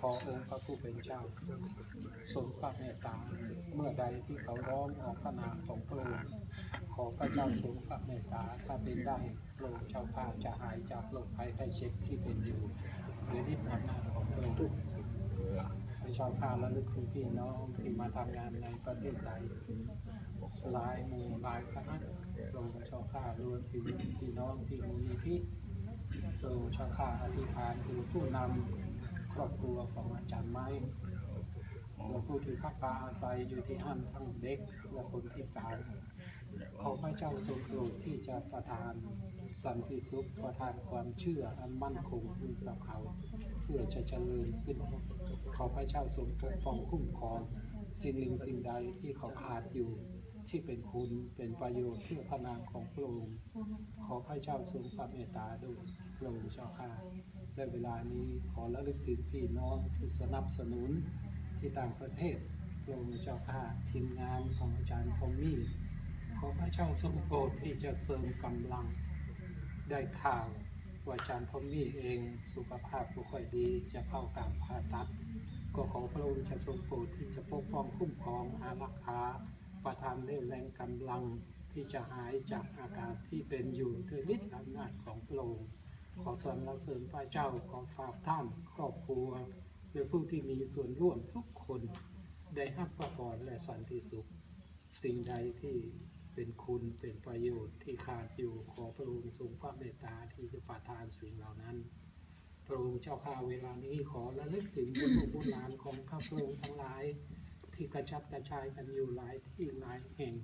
ขอองค์พระผู้เป็นเจ้าทรงพระเมตตาเมื่อใดที่เขาร้องออกพระนามของพระองค์ขอพระเจ้าทรงพระเมตตาถ้าเป็นได้โปรดเจ้าข้าจะหายจากโรคภัยไข้เจ็บที่เป็นอยู่หรือที่อำนาของพระองค์พระเจ้าข้าระลึกถึงพี่น้องที่มาทำงานในประเทศไทยหลายหมู่หลายคณะโปรดเจ้าข้ารวมถึงพี่น้องที่มูลนิธิ โดยชาคาอธิษฐานคือผู้นำครอบครัวของอาจารย์ไม้และผู้ที่พักปาอาศัยอยู่ที่ห้านทั้งเด็กและคนที่ตายขอพระเจ้าทรงโปรดที่จะประทานสันติสุขประทานความเชื่ออันมั่นคงขึ้นกับเขา เพื่อจะเจริญขึ้น ขอพระเจ้าทรงปกป้องคุ้มครองสิ่งหนึ่งสิ่งใดที่เขาขาดอยู่ ที่เป็นคุณเป็นประโยชน์เพื่อพระนามของพระองค์ขอพระเจ้าทรงพระเมตตาด้วยพระองค์เจ้าข้าและเวลานี้ขอระลึกถึงพี่น้องที่สนับสนุนที่ต่างประเทศพระองค์เจ้าข้าทีมงานของอาจารย์พงมี่ขอพระเจ้าทรงโปรดที่จะเสริมกำลังได้ข่าวว่าอาจารย์พงมี่เองสุขภาพไม่ค่อยดีจะเข้าการผ่าตัดก็ขอพระองค์จะทรงโปรดที่จะปกป้องคุ้มครองอารักขา ประทานเรื่แรงกำลังที่จะหายจากอาการที่เป็นอยู่ด้วยฤทธิ์อำนาจของพระองค์ขอสรรเสริญพระเจ้าขอฝากท่านครอบครัวและผู้ที่มีส่วนร่วมทุกคนได้รับพระพรและสันติสุข สิ่งใดที่เป็นคุณเป็นประโยชน์ที่ขาดอยู่ขอพระองค์ทรงพระเมตตาที่จะประทานสิ่งเหล่านั้นพระองค์เจ้าข้าเวลานี้ขอระลึกถึงบุญบุญหลานของข้าพระองค์ทั้งหลาย ที่กระจัดกระจายกันอยู่หลายที่หลายแห่ง